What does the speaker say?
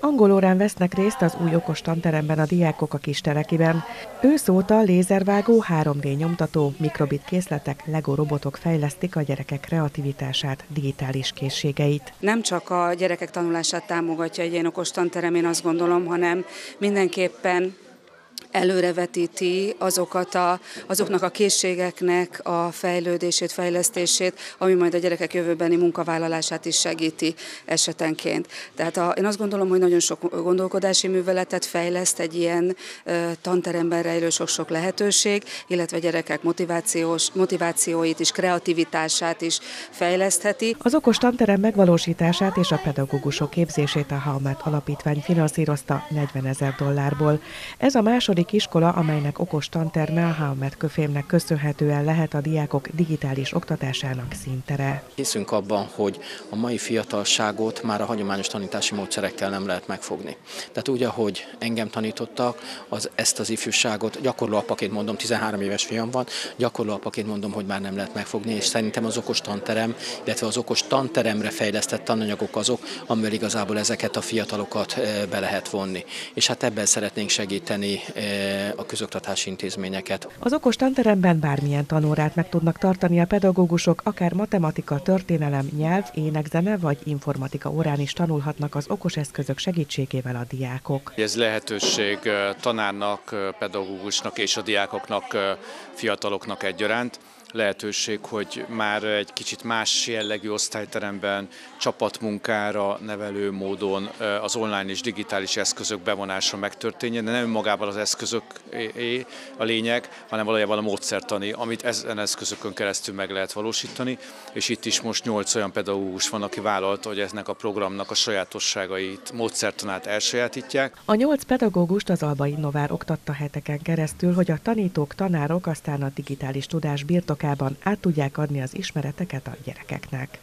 Angol órán vesznek részt az új okos tanteremben a diákok a Kistelekiben. Ősz óta lézervágó, 3D nyomtató, mikrobit készletek, Lego robotok fejlesztik a gyerekek kreativitását, digitális készségeit. nem csak a gyerekek tanulását támogatja egy ilyen okos tanterem, én azt gondolom, hanem mindenképpen előrevetíti azokat a, azoknak a készségeknek a fejlődését, fejlesztését, ami majd a gyerekek jövőbeni munkavállalását is segíti esetenként. Tehát a, én azt gondolom, hogy nagyon sok gondolkodási műveletet fejleszt egy ilyen ö, tanteremben rejlő sok-sok lehetőség, illetve gyerekek motivációs, motivációit is, kreativitását is fejlesztheti. Az okos tanterem megvalósítását és a pedagógusok képzését a Halmet Alapítvány finanszírozta 40 ezer dollárból. Ez a második iskola, amelynek okos tanterme a Halmet köfémnek köszönhetően lehet a diákok digitális oktatásának színtere. Hiszünk abban, hogy a mai fiatalságot már a hagyományos tanítási módszerekkel nem lehet megfogni. Tehát úgy, ahogy engem tanítottak, az, ezt az ifjúságot gyakorló apaként mondom, 13 éves fiam van, gyakorló apaként mondom, hogy már nem lehet megfogni, és szerintem az okos tanterem, illetve az okos tanteremre fejlesztett tananyagok azok, amivel igazából ezeket a fiatalokat eh, be lehet vonni. És hát ebben szeretnénk segíteni eh, a közoktatási intézményeket. Az okos tanteremben bármilyen tanórát meg tudnak tartani a pedagógusok, akár matematika, történelem, nyelv, énekzene vagy informatika órán is tanulhatnak az okos eszközök segítségével a diákok. Ez lehetőség ö, tanárnak, ö, pedagógusnak és a diákoknak, fiataloknak egyaránt. Lehetőség, hogy már egy kicsit más jellegű osztályteremben csapatmunkára nevelő módon az online és digitális eszközök bevonása megtörténjen, de nem magával az eszközök a lényeg, hanem valójában a módszertani, amit ezen eszközökön keresztül meg lehet valósítani, és itt is most nyolc olyan pedagógus van, aki vállalta, hogy eznek a programnak a sajátosságait, módszertanát elsajátítják. A nyolc pedagógust az Alba Innovár oktatta heteken keresztül, hogy a tanítók, tanárok aztán a digitális tudás birtokában át tudják adni az ismereteket a gyerekeknek.